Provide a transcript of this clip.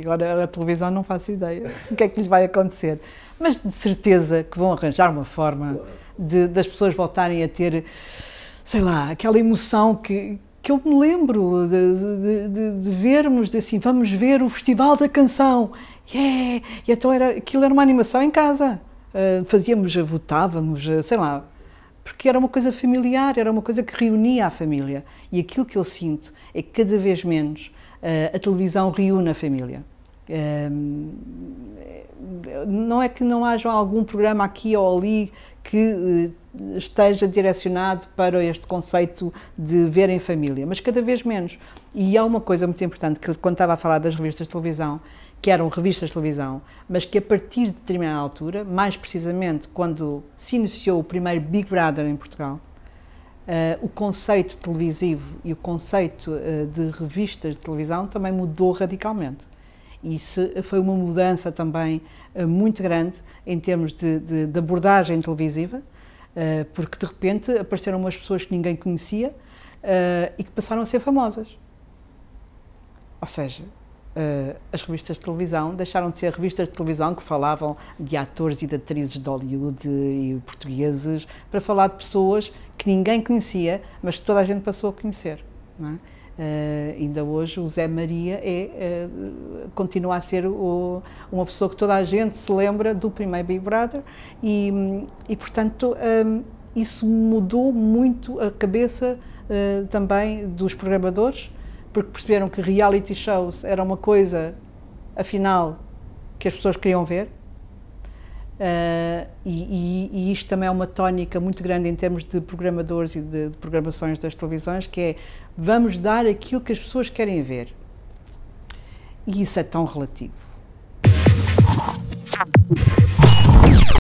Agora a televisão não faço ideia o que é que lhes vai acontecer. Mas de certeza que vão arranjar uma forma de, das pessoas voltarem a ter, sei lá, aquela emoção que, que eu me lembro de, de, de vermos, de assim, vamos ver o Festival da Canção. Yeah! E então era, aquilo era uma animação em casa. Uh, fazíamos, votávamos, sei lá, porque era uma coisa familiar, era uma coisa que reunia a família. E aquilo que eu sinto é que cada vez menos a televisão reúne a família. Uh, não é que não haja algum programa aqui ou ali que uh, esteja direcionado para este conceito de ver em família, mas cada vez menos. E há uma coisa muito importante que quando estava a falar das revistas de televisão, que eram revistas de televisão, mas que a partir de determinada altura, mais precisamente quando se iniciou o primeiro Big Brother em Portugal, uh, o conceito televisivo e o conceito uh, de revistas de televisão também mudou radicalmente. Isso foi uma mudança também uh, muito grande em termos de, de, de abordagem televisiva, porque de repente apareceram umas pessoas que ninguém conhecia e que passaram a ser famosas. Ou seja, Uh, as revistas de televisão deixaram de ser revistas de televisão que falavam de atores e de atrizes de Hollywood e portugueses para falar de pessoas que ninguém conhecia, mas que toda a gente passou a conhecer. É? Uh, ainda hoje o Zé Maria é, uh, continua a ser o, uma pessoa que toda a gente se lembra do primeiro Big Brother e, e portanto um, isso mudou muito a cabeça também dos programadores porque perceberam que reality shows era uma coisa, afinal, que as pessoas queriam ver. Uh, e, e, e, isto também é uma tónica muito grande em termos de programadores e de, de, programações das televisões, que é vamos dar aquilo que as pessoas querem ver. E isso é tão relativo.